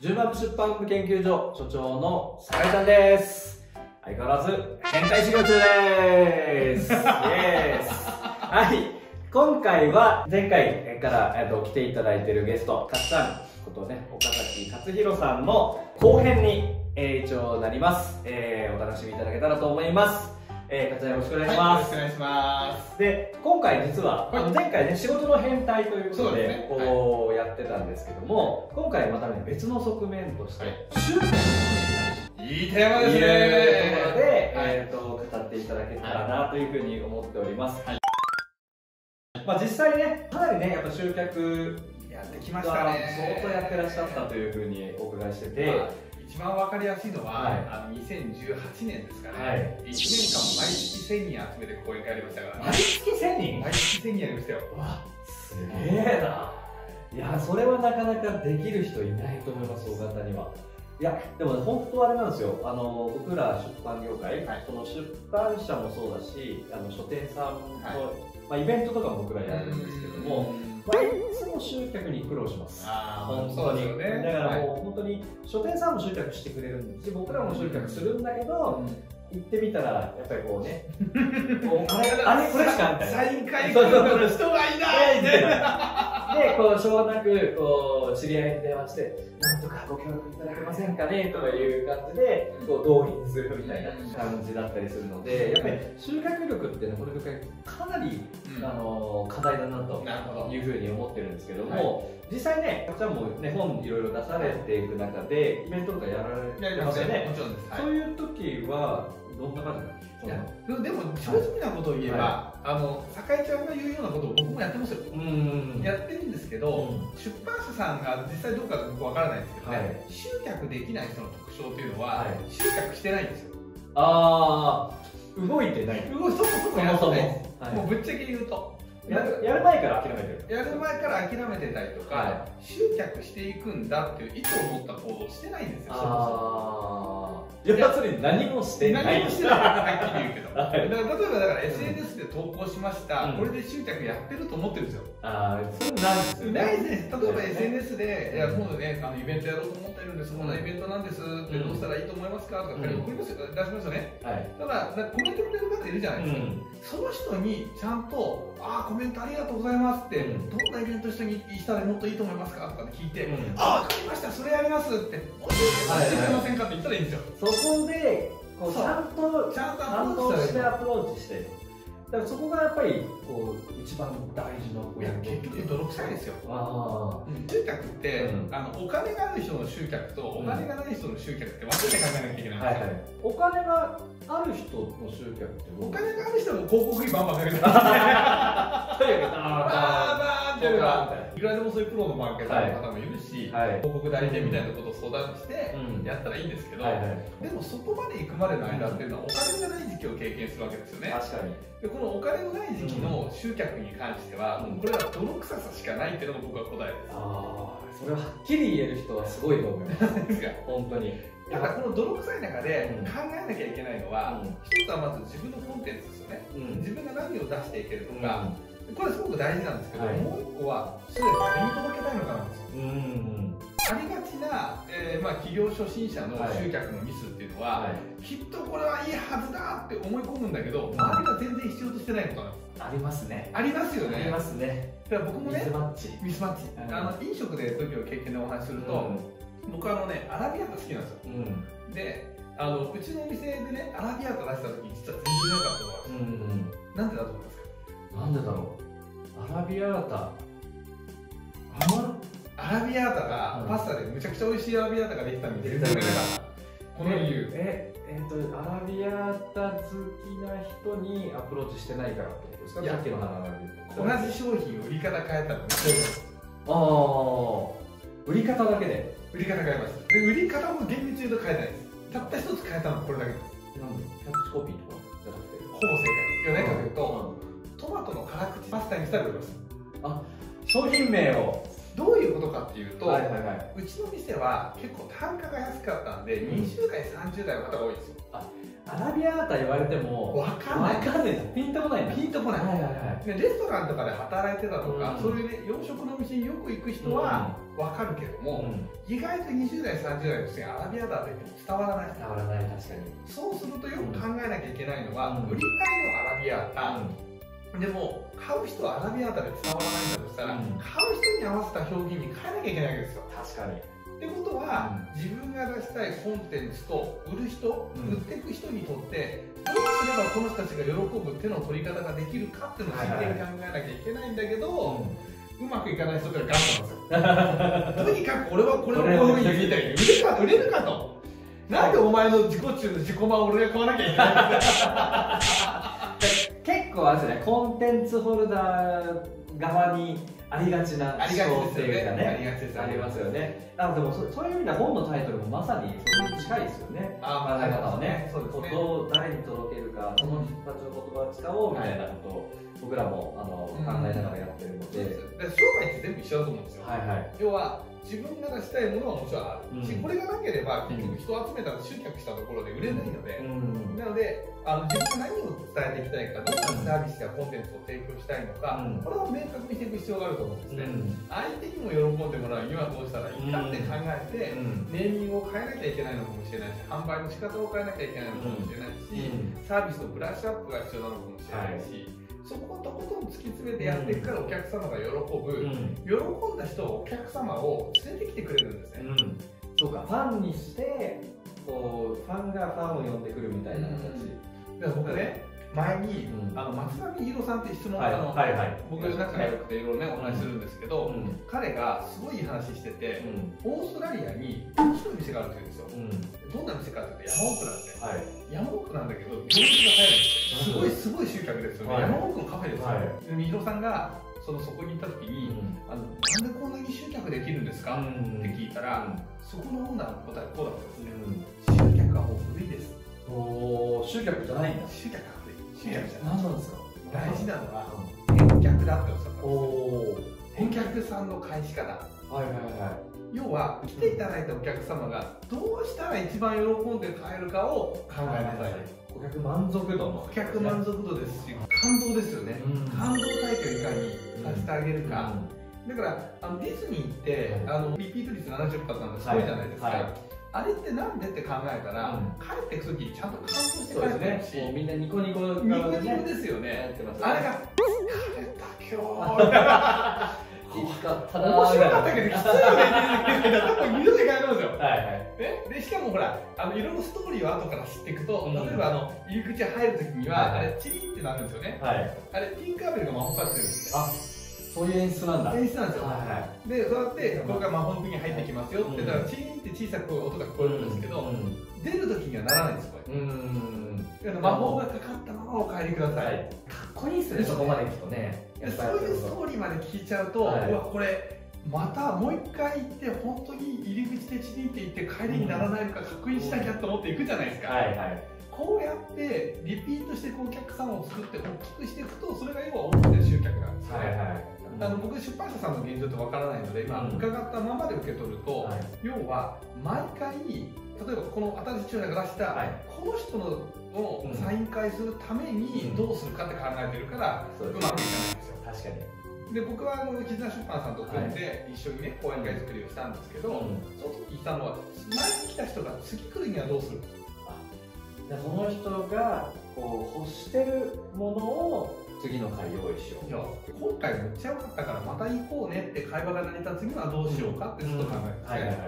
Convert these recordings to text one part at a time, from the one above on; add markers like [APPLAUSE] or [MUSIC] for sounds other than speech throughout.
10万部出版部研究所所長の酒井ちゃんです。相変わらず変態修行中です。イエースはい。今回は前回から、えっと、来ていただいているゲスト勝さんことね岡崎勝弘さんの後編に、えー、一応なります、えー、お楽しみいただけたらと思います。えー、こちらよろしくお願いします、はい、よろしくお願いします。で今回実は、はい、あの前回ね仕事の変態ということで、ね、こう、やってたんですけども今回またね別の側面として、はい、宗教のいいテーマですねというところで、えーと、語っていただけたらなというふうに思っております、まあ、実際ねかなりねやっぱ集客やってきましたね。相当やってらっしゃったというふうにお伺いしてて、一番わかりやすいのは、はい、あの2018年ですかね、はい、1年間毎月1000人集めて講演会やりましたから、ね、毎月1000人？毎月1000人やりましたよ。わすげえな。いやそれはなかなかできる人いないと思います大型には。いやでも、ね、本当あれなんですよ。あの僕ら出版業界、はい、その出版社もそうだしあの書店さんの、はい、まあ、イベントとかも僕らやるんですけども、毎日も集客に苦労します。本当に、ね。だからもう本当に書店さんも集客してくれるんで僕らも集客するんだけど、行ってみたら、やっぱりこうね、[LAUGHS] あれ、あれこれしかみたいな。サイン会の人がいないみたいな。で、こう、しょうがなく、こう、知り合いに電話して、なんとかご協力いただけませんかね？とかいう感じで、こう、動員するみたいな感じだったりするので、やっぱり集客力っていうのは、これかなり、うん、あの、課題だなというふうに思ってるんですけども、はい、実際ね、かっちゃんもね、本いろいろ出されていく中で、イベントとかやられてますよね。もちろんです。そういう時は、どんな感じなんですかでも正直なことを言えば、はい、あの酒井ちゃんが言うようなことを僕もやってますよ、うん。やってるんですけど、うん、出版社さんが実際どうか僕わからないですけどね、はい、集客できない人の特徴というのは、はい、集客してないんですよ。ああ動いてない。動いそもそもやってない。です、もうぶっちゃけ言うとやるやる前から諦めてる。やる前から諦めてたりとか、はい、集客していくんだっていう意図を持った行動してないんですよそもそも。要するに何もしてない。何もしてないはっきり言うけど、はい、だから例えばだから SNS で投稿しました、うん、これで集客やってると思ってるんですよ。ああそうなんですよ、ね、ないです例えば SNS で、いや今度ねあのイベントやろうと思ってるんですこんなイベントなんです。ってどうしたらいいと思いますか？とか仮に送りますよ。出しますよね、はい、だからコメントくれいるじゃないですか、その人にちゃんとああコメントありがとうございますって、どんなイベントしたらもっといいと思いますか？とかって聞いて、ああ分かりましたそれやりますって教えてくれませんかって言ったらいいんですよ。そこでこうちゃんとちゃんとアプローチしてアプローチしてだからそこがやっぱりこう一番大事ないや結局泥臭いですよ。あ、うん、集客って、うん、あのお金がある人の集客とお金がない人の集客って分けて考えなきゃいけないんですよ、はいはい、お金がある人の集客ってお金がある人も広告費バンバンかけて。ますねバーバーってやればいくらでもそういうプロのマーケターの方もいるし、はい、広告代理店みたいなことを相談してやったらいいんですけど、はいはい、でもそこまで行くまでの間っていうのはお金がない時期を経験するわけですよね。確かに。でこのお金のない時期の集客に関しては、うん、これは泥臭さしかないっていうのが僕は答えです。ああそれははっきり言える人はすごいと思います。[LAUGHS] 本当に。だからこの泥臭い中で考えなきゃいけないのは、うん、一つはまず自分のコンテンツですよね、うん、自分が何を出していけるとか、これすごく大事なんですけど、はい、もう一個はそれ誰に届けたいのかなんですよ、うんありがちな、えーまあ、企業初心者の集客のミスっていうのは、はい、きっとこれはいいはずだって思い込むんだけど周りが全然必要としてないことなんです。ありますね。ありますよね。ありますね。だから僕もねミスマッチ。ミスマッチ、あの飲食で時を経験でお話しすると、うん、僕はあのねアラビアータ好きなんですよ、うん、であのうちのお店でねアラビアータ出した時実は全然なかったことがあるんですよ、うん、なんでだと思いますか？なんでだろう。アラビアータ。アラビアータがパスタでむちゃくちゃ美味しいアラビアータができたんで全然。この理由。ええー、とアラビアータ好きな人にアプローチしてないからってことですか？さっきの話同じ商品売り方変えたらああ売り方だけで。売り方変えました。で売り方も厳密に言うと変えないです。たった一つ変えたのはこれだけです。なんで？キャッチコピーとかじゃなくて。ほぼ正解。ですよねかというと、トの辛口パスタにしたら売ります。あ商品名を。どういうことかっていうと、はいはいはい、うちの店は結構単価が安かったんで、うん、20代30代の方が多いですよ。あアラビアータ言われても分かんない。分かんない。ピンとこない。ピンとこない、はいはいはい、レストランとかで働いてたとか、うん、そういうね洋食のお店によく行く人は分かるけども、うん、意外と20代30代の人にアラビアータって伝わらない。伝わらない確かに。そうするとよく考えなきゃいけないのは、売りたいのアラビアータ、でも買う人はアラビアータで伝わらないんだとしたら、買う人に合わせた表現に変えなきゃいけないわけですよ。確かに。ってことは、うん、自分が出したいコンテンツと売る人、うん、売っていく人にとってどうすればこの人たちが喜ぶ手の取り方ができるかっていうのを真剣に考えなきゃいけないんだけど、うまくいかない人ってガンなんですよ。[LAUGHS] とにかく俺はこれをこういうふうに言いたい売れるか売れるかと。なんでお前の自己中の自己満を俺が買わなきゃいけない結構あれですねコンテンツホルダー側にありがちな思考っていうかね。ありますよね。あでもそそういう意味では本のタイトルもまさにそれに近いですよね。考え方をね。そうですね。どう誰に届けるかその人たちの言葉を使おうみたいなことを、僕らもあの、考えながらやってるので、商売って全部一緒だと思うんですよ、はいはい、要は自分が出したいものはもちろんある。し、うん、これがなければ結局人を集めたら集客したところで売れないので、うん、なのであの自分が何を伝えていきたいかどんなサービスやコンテンツを提供したいのか、うん、これを明確にしていく必要があると思うんですね、相手にも喜んでもらうにはどうしたらいいかって考えて、ネーミングを変えなきゃいけないのかもしれないし販売の仕方を変えなきゃいけないのかもしれないし、サービスのブラッシュアップが必要なのかもしれないし、はいそこをとことん突き詰めてやっていくからお客様が喜ぶ、うん、喜んだ人お客様を連れてきてくれるんですね、うん、そうか。ファンにしてこうファンがファンを呼んでくるみたいな形、うん、僕ね前に、うん、あの松並宏さんって質問、はい、あの、はいはい、僕仲良くていろいろねお話しするんですけど、うん、彼がすごい話してて、うん、オーストラリアに1つの店があるって言うんですよ、どんな店かっていうと山奥なんで、はい、山奥なんだけど行列が早いすごいすごい集客ですよね、はい、山奥のカフェですよ、はい、で宏さんがそのそこに行った時に、あのなんでこんなに集客できるんですか、って聞いたら、そこのオーナーの答えこうだったんですね、集客はもう古いです。お集客じゃないんだ。集客何なんですか大事なのは返却だっておっしゃった。んです返却さんの返し方はいはいはい。要は来ていただいたお客様がどうしたら一番喜んで買えるかを考えなさい、お客満足度お客満足度です。し感動ですよね、うん、感動体験をいかにさせてあげるか、うん、だからあのディズニーって、あのリピート率70%なんてすごいじゃないですか、はい。はいあれってなんでって考えたら、うん、帰ってく時ちゃんと感動して帰ってる。し、ね、みんなニコニコ、ね、ニコニコですよね、ね、あれが疲れた今日。きつかったな面白かったけどきついよね。多分二度で帰るんですよ、はいはい、でしかもほらあのいろんなストーリーを後から知っていくと、うん、例えばあの入り口入る時には、はい、あれチリンってなるんですよね、はい、あれピンカーベルが魔法かってるんですよ。あそういう演出なんだ。演出なんですよ、はいはい、でそうやってこれが魔法の時に入ってきますよって、だからチリンって小さく音が聞こえるんですけど、うん、出る時にはならないんですこれ。うん。魔法がかかったままお帰りください、かっこいいっすね。そこまで聞くとねそういうストーリーまで聞いちゃうと、はい、うわこれまたもう一回行って本当に入り口でチリンって行って帰りにならないのか確認しなきゃと思って行くじゃないですか、はいはい、こうやってリピートしてお客さんを作って大きくしていくとそれが要は大きな集客なんですよ、はいはいあの僕出版社さんの現状ってわからないので今伺ったままで受け取ると、はい、要は毎回例えばこの新しい中大が出した、はい、この人のをサイン会するためにどうするかって考えてるから、うまくいかないんですよ。確かに。で僕はあの絆出版さんと組んで一緒にね講演会作りをしたんですけど、その時言ったのは前に来た人が次来るにはどうする？その人がこう欲してるものを次の回用意しよう。今回めっちゃ良かったからまた行こうねって会話が成り立つにはどうしようかってずっと考えて、はいはいはい。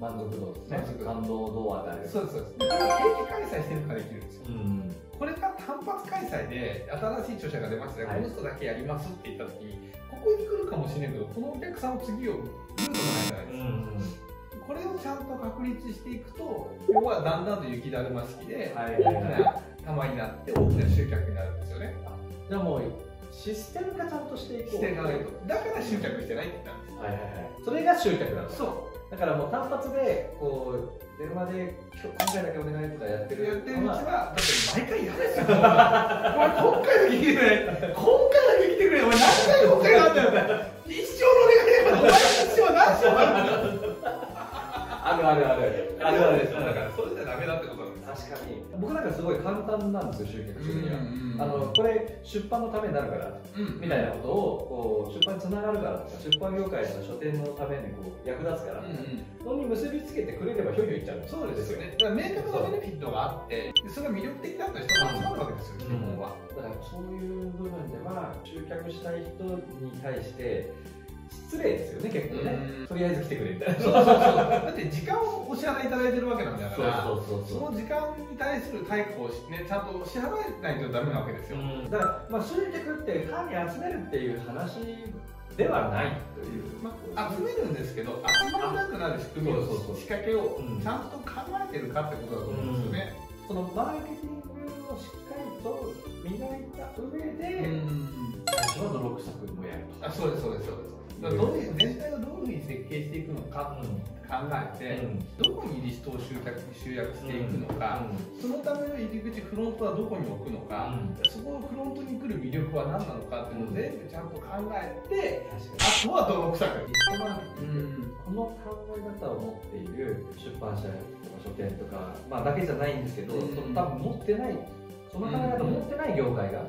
満足度ですね。感動をどう与える。そうです。そうですだから定期開催してるからできるんですよ、うん、これが単発開催で新しい著者が出ましたね、はい、この人だけやりますって言った時にここに来るかもしれないけどこのお客さんを次を言うともないじゃないですか、うん、これをちゃんと確立していくと要はだんだんと雪だるま式で大きな玉になって大きな集客になるんですよね、じゃあもうシステム化ちゃんとしていこう。していかないと。だから集客してないって言ったんです、はいはいはい、それが集客なの。そう。だからもう単発でこう電話で今回だけお願いとかやってる。やってるうちはだって毎回嫌ですよお前今回だけ来てくれ今回だけ来てくれお前何回今回なんだよ。一生のお願いだからお前一生何しようあるあるあるある。あるある。だからそれじゃダメだってこと確かに。僕なんかすごい簡単なんですよ集客するには、あのこれ出版のためになるから、みたいなことをこう出版につながるからとか出版業界の書店のためにこう役立つからみたいな、そに結びつけてくれればひょいひょいいっちゃう。そうですよね。だから明確なベネフィットがあってそれが魅力的だった人が集まるわけですよ、基本は。だからそういう部分では集客したい人に対して失礼ですよね結構ね。とりあえず来てくれみたいな。そうそうそう。だって時間をお支払いいただいてるわけなんだからそうそうそうその時間に対する対価を、ね、ちゃんと支払えないとダメなわけですよ、だから、まあ、集客って単に集めるっていう話ではないという、まあ、集めるんですけど集まらなくなる仕組みを仕掛けをちゃんと考えてるかってことだと思うんですよね、そのマーケティングをしっかりと磨いた上で、最初は泥臭くもやると。あそうですそうですそうですどういう全体をどういうふうに設計していくのか考えて、うん、どこにリストを集約集約していくのか、うん、そのための入り口フロントはどこに置くのか、うん、そこのフロントに来る魅力は何なのかっていうのを全部ちゃんと考えて、あとは泥臭くリストマーケティング、この考え方を持っている出版社とか書店とか、まあ、だけじゃないんですけど、多分持ってないその考え方持ってない業界が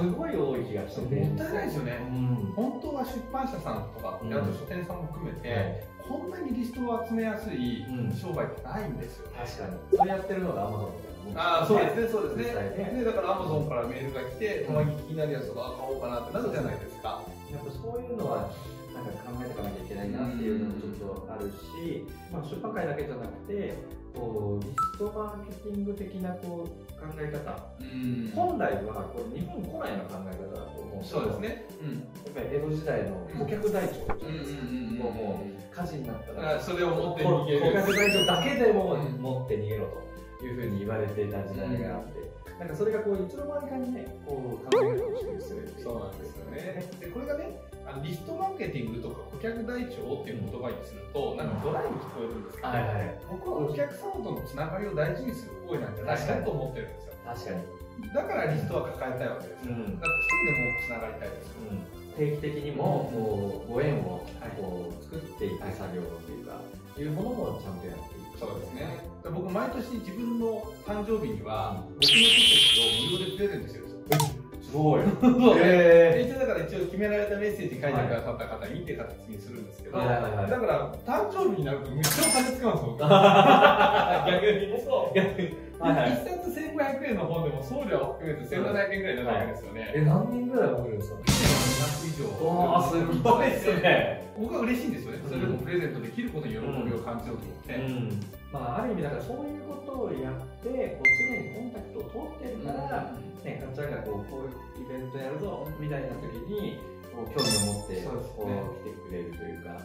すごい多い気がして。てもったいないですよね、うん、本当は出版社さんとか、うん、あと書店さんも含めて、こんなにリストを集めやすい商売ってないんですよ、ね、確かに。それやってるのがアマゾンみたいなああそうですねそうですね。ね。だからアマゾンからメールが来てたまに気になるやつとか買おうかなってなるじゃないですか。やっぱそういうのはなんか考えていかなきゃいけないなっていうのもちょっとあるし、まあ、出版界だけじゃなくてこうリストマーケティング的なこう考え方、うん、本来はこれ日本古来の考え方だと思うそうですね、うん、やっぱり江戸時代の顧客台帳じゃないですか、もう火事になったらそれを持って逃げる。顧客台帳だけでも持って逃げろというふうに言われていた時代があって、なんかそれがこういつの間にかにねこう考え方をしてするそうなんですよね。でこれがねあのリストマーケティングとか顧客台帳っていう言葉にするとなんかドライに聞こえるんですけど、はいはい、僕はお客様とのつながりを大事にする行為なんじゃないかと思ってるんですよ。確かに。だからリストは抱えたいわけですよ、うん、だって一人でもつながりたいですよ、うん。定期的にもこうご縁をこう作っていく作業っていうか、いうものもちゃんとやっていく。そうですね。僕毎年自分の誕生日には僕の書籍を無料でプレゼントしてるんですごい。[LAUGHS] えー、一応だから一応決められたメッセージ書いてくださった方にって形にするんですけど、だから誕生日になるとめっちゃお金使うんですよ。[LAUGHS] 逆に。そう。逆に。一冊1500円の本でも送料を含めて1700円ぐらいになるわけですよね。え、何人ぐらい送るんですか ?1 年200以上。ああ、すごいですね。僕は嬉しいんですよね。それでもプレゼントできることに喜びを感じようと思って。うんまあ、ある意味だからそういうことをやってこう常にコンタクトを取ってるから、ね、かっちゃんがこうこういうイベントやるぞみたいな時にこう興味を持ってこう、来てくれるというか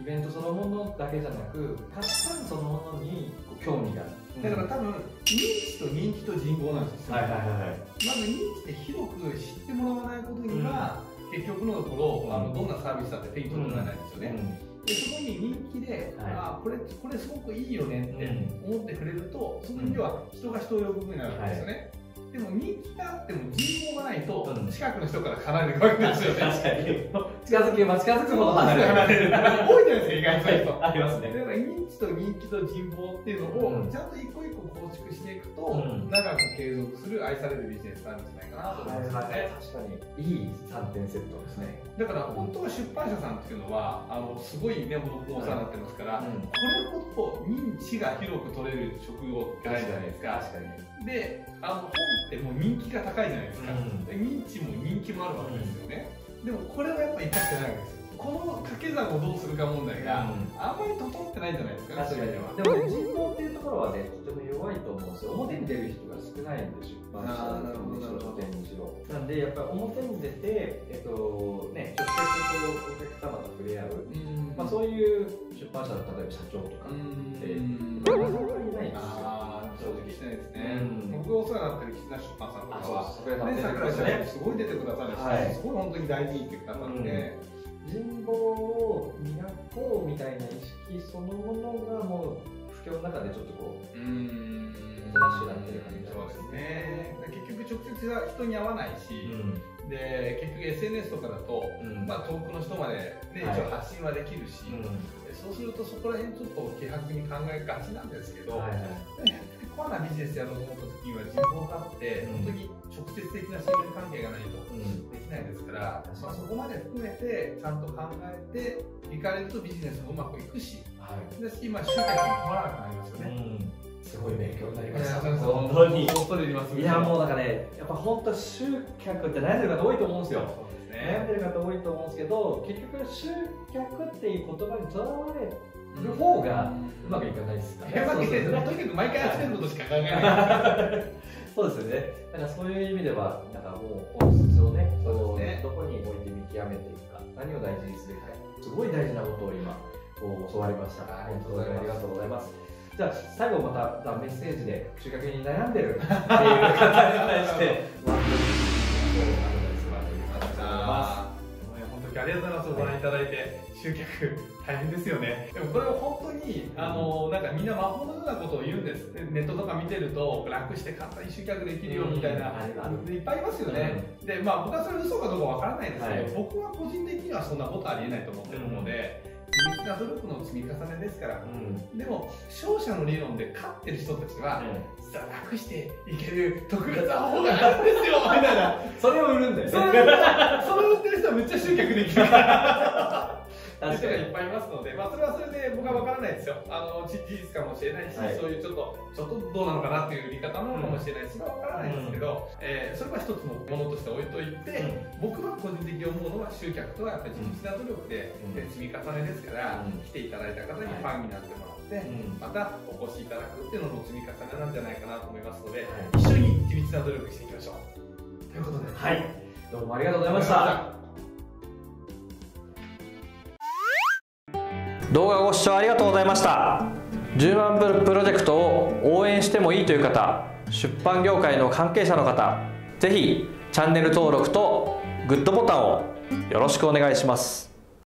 イベントそのものだけじゃなく価値観そのものにこう興味がだから多分認知と人気と人望なんですよ、はいはいはい、まず認知って広く知ってもらわないことには、うん、結局のところあのどんなサービスだって手に取ってもらえないんですよね、うん。でそこに人気で、はい、あこれこれすごくいいよねって思ってくれると、その意味では人が人を呼ぶふうになるんですよね、でも人気があっても人口がないと、近くの人から離れるわけですよね。近づけば近づくほど離れる。離れる。多いじゃないですか、意外と。ありますね。だから認知と人気と人望っていうのを、ちゃんと一個一個構築していくと、長く継続する愛されるビジネスになるんじゃないかなと思いますね。確かに。いい3点セットですね。だから本当は出版社さんっていうのは、あの、すごいね、僕もお世話になってますから、これほど認知が広く取れる職業ってないじゃないですか。確かに。で、あの本ってもう人気が高いじゃないですか、うん、認知も人気もあるわけですよね、うん、でもこれはやっぱ生かしてないわけですよ。この掛け算をどうするか問題が、あんまり整ってないんじゃないですか、確かに。でもね人口っていうところはねとても弱いと思うんですよ。表に出る人が少ないんで出版社にしろ書店にしろ。なんでやっぱり表に出てえっとね直接こうお客様と触れ合う、まあ、そういう出版社の例えば社長とか。ってなかなかいないんですよお世話になってる絆出版さんとかは、ね、桜井社長すごい出てくださるし、はい、すごい本当に大事にって方なんで、人望を磨こうみたいな意識そのものがもう不況の中でちょっとこううん。珍しくなってる感じそうですね。結局直接は人に会わないし、うん、で結局 SNS とかだと、まあ、遠くの人まで、ね、一応発信はできるし、そうするとそこら辺ちょっと希薄に考えがちなんですけど、はいはい、コアなビジネスやろうと思った時には自分を張って、本当に直接的な信頼関係がないとできないですから、まあ、そこまで含めてちゃんと考えていかれるとビジネスもうまくいくし、はい、で今集客も困らなくなりますよね。すごい勉強になりました。本当に。いや、もうなんかね、やっぱ本当集客って悩んでる方多いと思うんですよ。悩んでる方多いと思うんですけど、結局集客っていう言葉にとらわれる方がうまくいかないですかね。とにかく毎回集めることしか考えない。[LAUGHS] そうですよね。だからそういう意味では、なんかもう本質をね、そうねどこに置いて見極めていくか、何を大事にするか、すごい大事なことを今、教わりました。ありがとうございます。じゃあ最後またメッセージで収穫に悩んでるっていう方に対して [LAUGHS] ワンドリ本当にありがとうございます。ご覧いただいて、集客大変ですよね。でもこれは本当に、あの、なんかみんな魔法のようなことを言うんです。ネットとか見てると、楽して簡単に集客できるよみたいな、いっぱいいますよね。で、まあ僕はそれ嘘かどうかわからないですけど、僕は個人的にはそんなことありえないと思ってるので、地道な努力の積み重ねですから、うん、でも勝者の理論で勝ってる人たちは、うん、楽していける特別な方法があるんですよ。みたいなそれを売るんだよね。それを売ってる人はめっちゃ集客できる人がいっぱいいますので、まあ、それはそれで僕は分からないですよ。あの、事実かもしれないし、はい、そういうちょっと、ちょっとどうなのかなっていう売り方なのかもしれないし、それは分からないですけど、うん、えー、それは一つのものとして置いといて、うん、僕は個人的に。思うのは集客とはやっぱり地道な努力で、うん、積み重ねですから、来ていただいた方に。ファンに。なってもらって、またお越しいただくっていうのも積み重ねなんじゃないかなと思いますので、はい一緒に。地道な努力していきましょう。ということで、はい。どうもありがとうございました。動画ご視聴ありがとうございました。10万部プロジェクトを応援してもいいという方出版業界の関係者の方是非チャンネル登録とグッドボタンをよろしくお願いします。